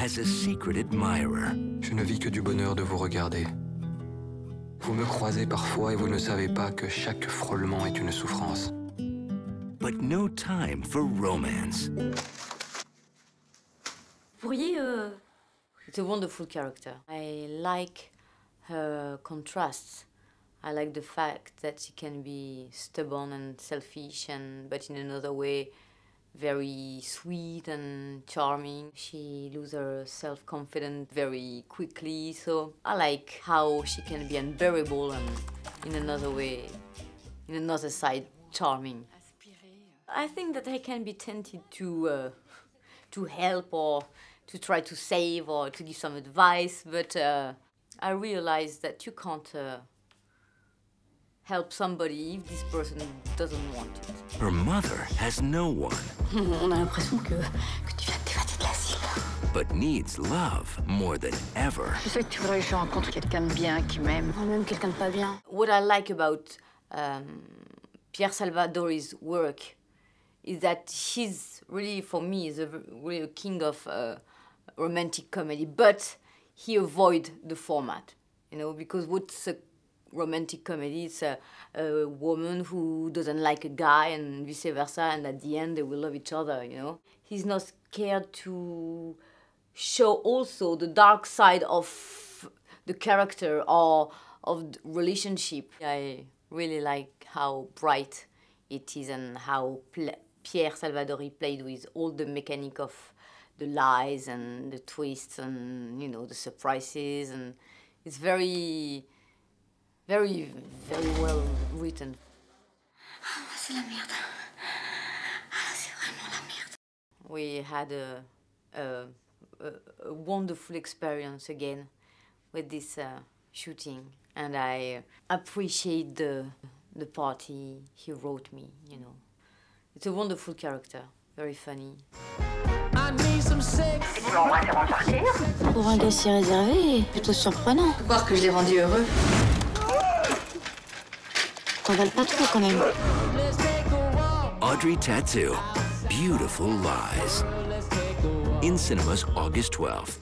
has a secret admirer. Je ne vis que du bonheur de vous regarder. Vous me croisez parfois et vous ne savez pas que chaque frôlement est une souffrance. But no time for romance. pourriez... Euh... It's a wonderful character. I like her contrasts. I like the fact that she can be stubborn and selfish, and but in another way, very sweet and charming. She loses her self-confidence very quickly, so I like how she can be unbearable and in another way, in another side, charming. I think that I can be tempted to uh, to help or to try to save or to give some advice, but uh, I realize that you can't uh, help somebody if this person doesn't want it. Her mother has no one. On a l'impression que, que tu viens de t'évader de l'asile. But needs love more than ever. Je sais que tu voudrais que je rencontre quelqu'un de bien qui m'aime. Ou même quelqu'un de pas bien. What I like about um, Pierre Salvadori's work is that he's really, for me, is a, really a king of uh, romantic comedy, but he avoid the format, you know, because what's a romantic comedy? It's a, uh, a woman who doesn't like a guy and vice versa, and at the end they will love each other, you know. He's not scared to show also the dark side of the character or of the relationship. I really like how bright it is and how Pierre Salvadori played with all the mechanic of the lies and the twists and you know the surprises and it's very very very well written. C'est la merde c'est vraiment la merde we had a, a, a, a wonderful experience again with this uh, shooting and I appreciate the the party he wrote me you know. It's a wonderful character very funny. Tu l'embrasses avant de partir? Pour un gars si réservé, plutôt surprenant. Faut voir que je l'ai rendu heureux. Pas trop quand même. Audrey Tautou, Beautiful Lies. In cinemas August 12th.